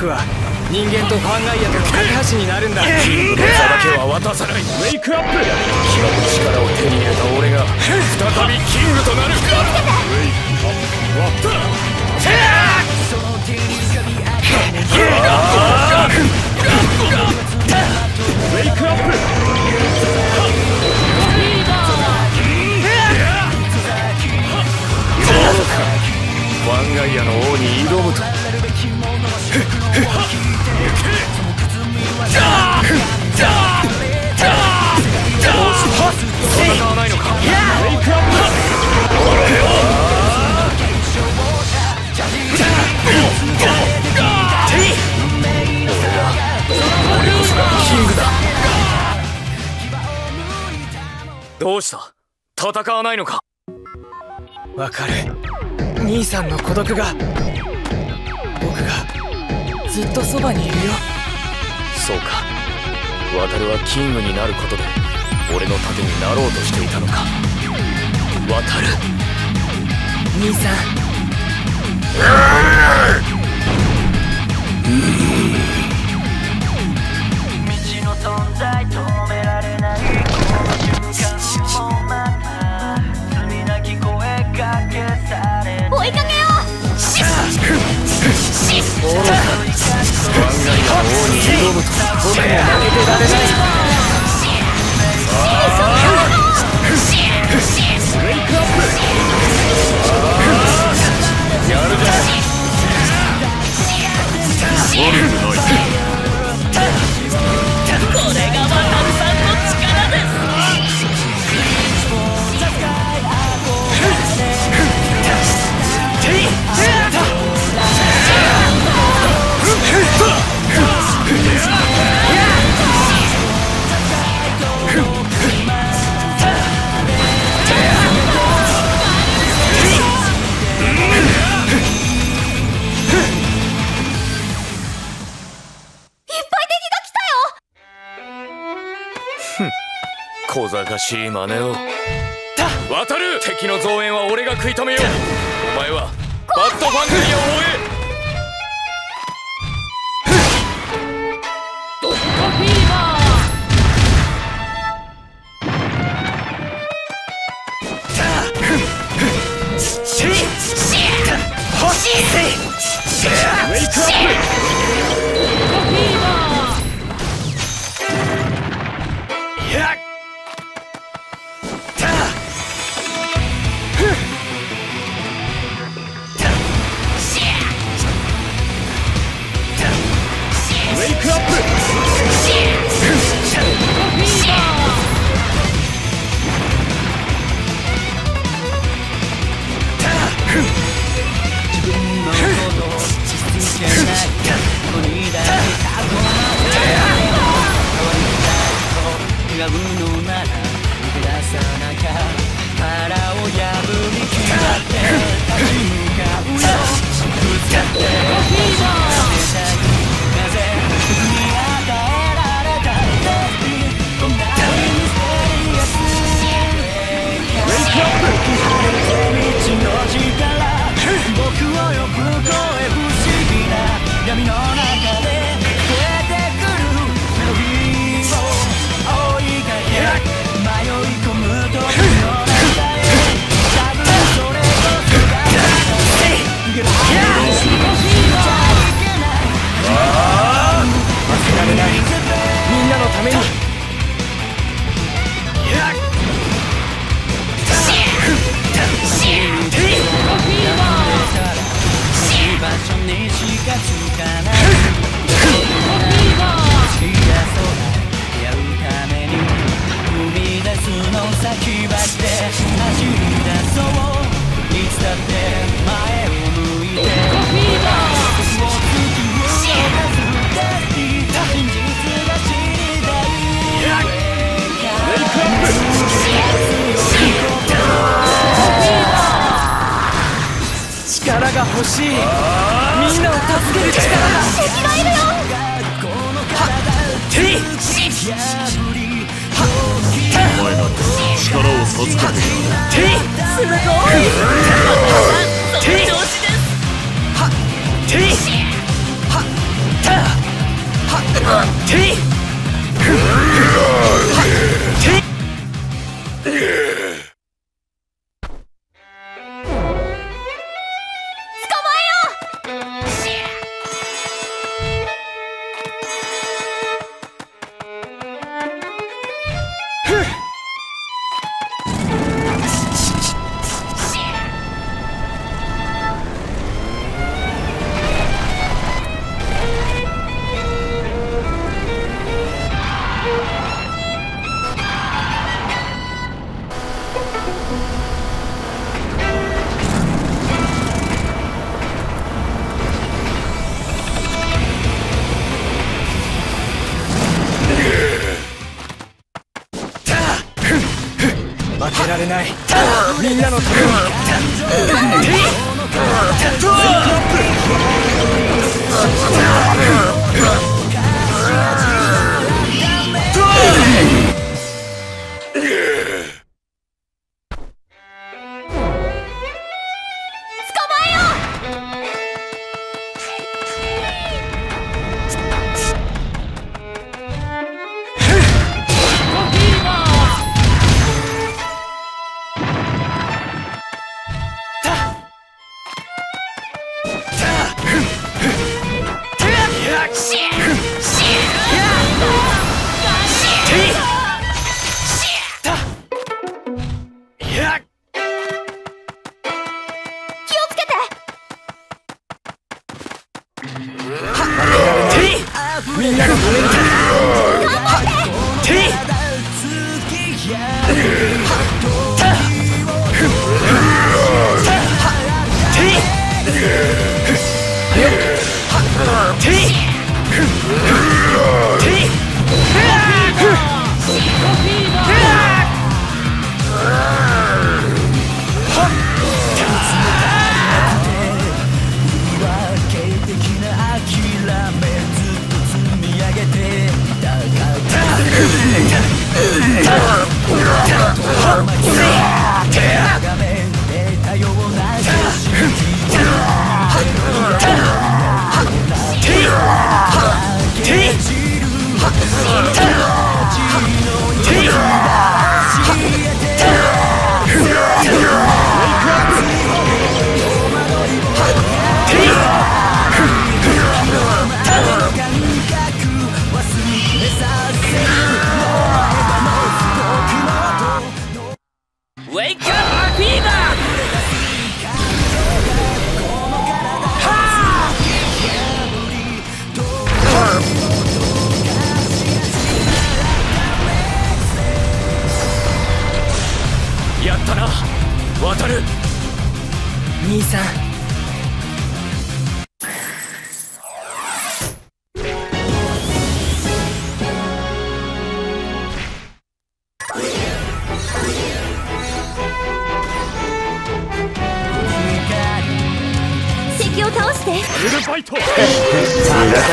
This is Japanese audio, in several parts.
僕は人間とファンガイアとの架け橋になるんだ。キングの座だけは渡さない。ウェイクアップ極む力を手に入れた俺が再びキングとなるウェイクアップ。割ったウェイクアップ。ファンガイアの王に挑むとどうした？戦わないのか？わかる。兄さんの孤独が僕がずっとそばにいるよ。そうか。渡るはキングになることで俺の盾になろうとしていたのか。渡る。兄さん。未知も負けてられない。小賢しい真似を。渡る。敵の増援は俺が食い止めよう。お前はバッドファンガイアを追えすごい。Enjoy.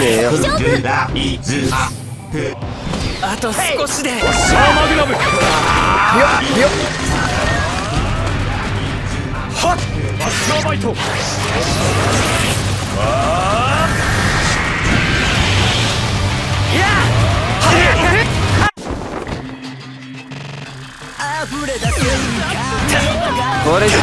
ねえよあと少しで。シャーマグナムよよはっスターバイトこれじゃ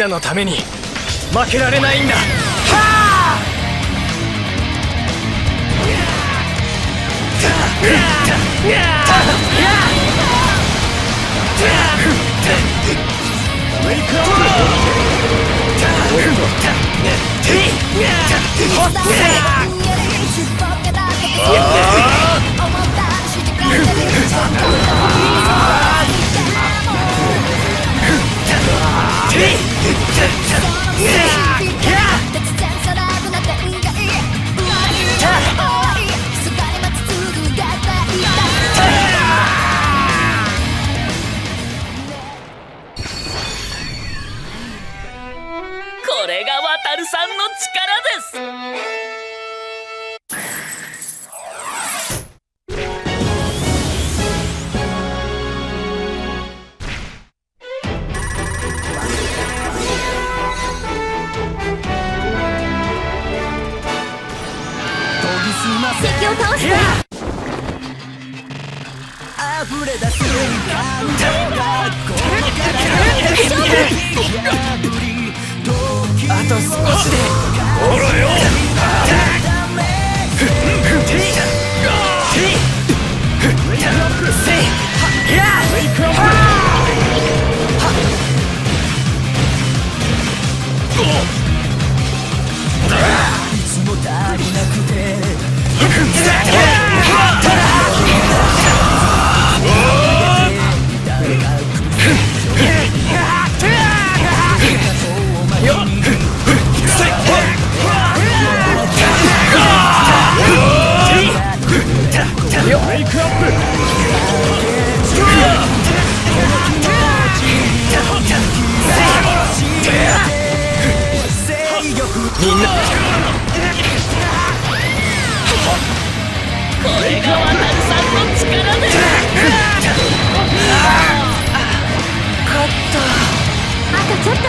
なのために負けられないんだ。はあこれが渡るさんの力です。みんな。ちょっとよ。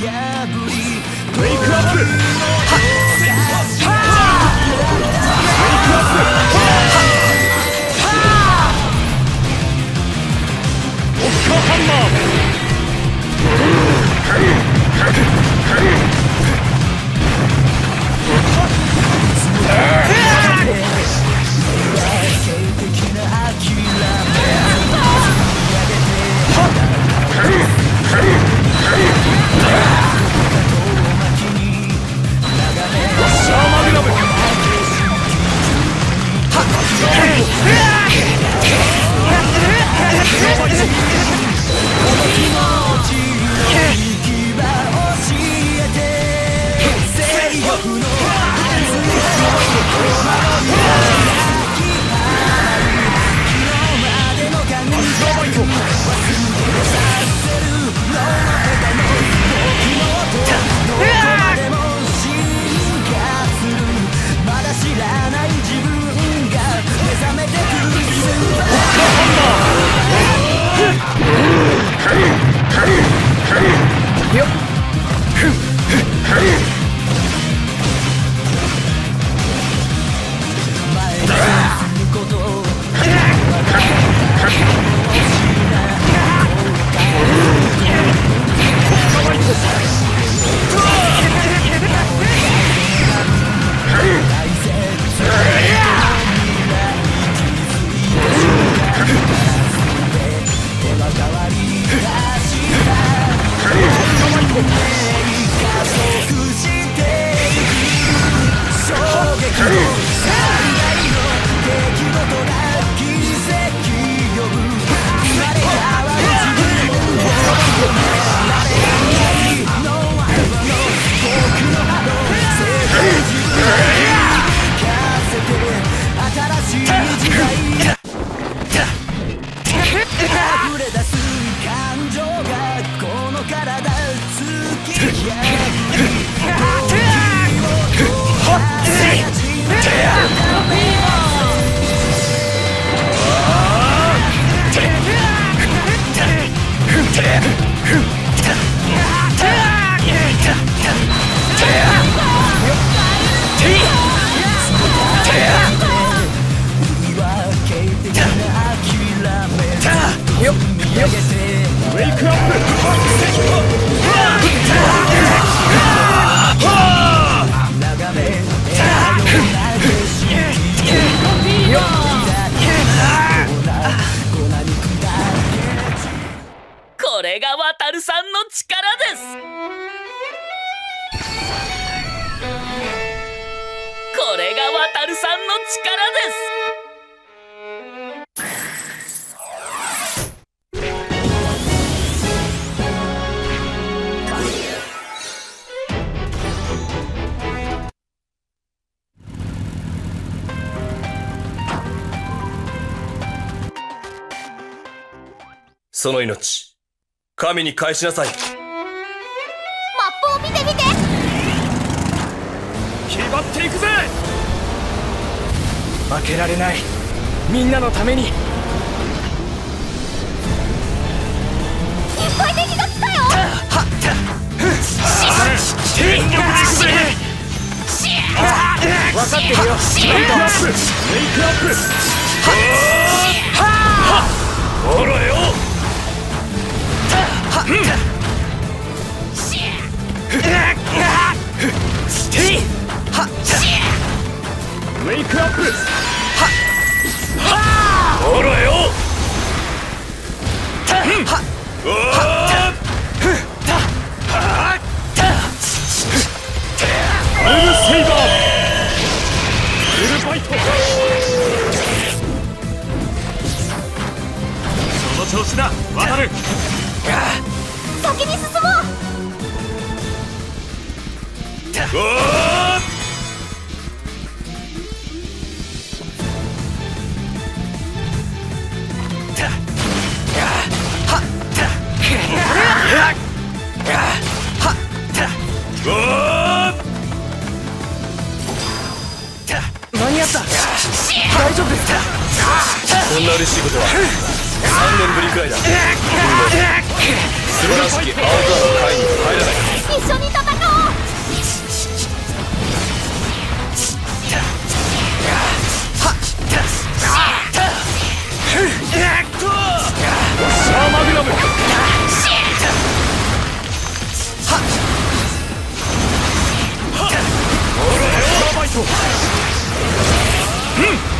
破りブレイクアップ Спасибо. たるさんの力です。その命神に返しなさい。マップを見て見て。決まっていくぜ。負けられない。みんなのために。いっぱい敵が来たよ。はっく分かってるよメイクアップメイクアップはっほらよはっメイクアップ調子先に進もう。は3年ぶりくらいだ。素晴らしき青空の会に入らない。一緒に戦おううん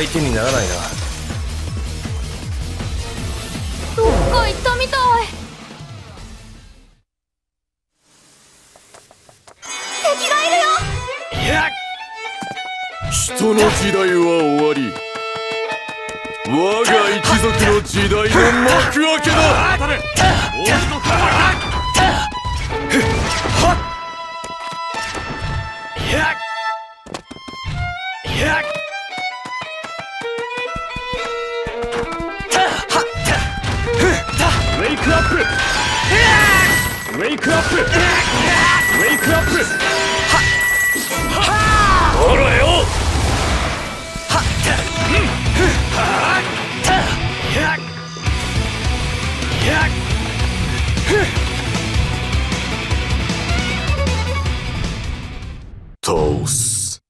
相手にならないな。の時代は終わり。我が一族の時代の幕開けだ。ウェイクアップ。ウェイクアップ。ウェイクアップ。倒す。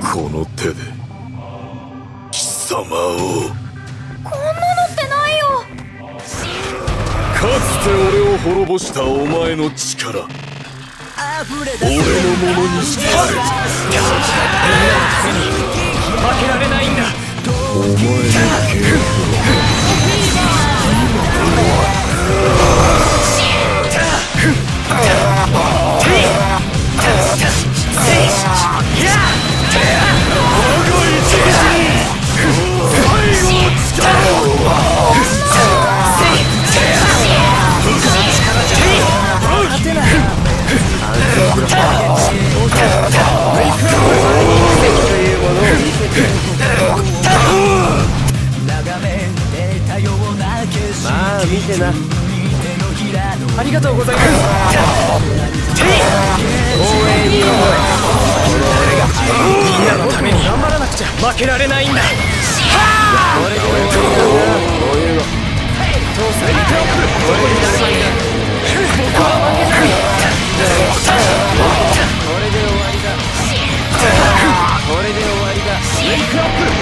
この手で貴様を。こんなのってないよかつて俺を滅ぼしたお前の力。俺のものにしてやる。負けられないんだ。お前の計眺てな。ありがとうございます。光栄に思えみんなのために頑張らなくちゃ負けられないんだ。これで終わりだなこういうの父さんにこれで終わりだ僕は負けないこれで終わりだ。これで終わりだ。ウェイクアップ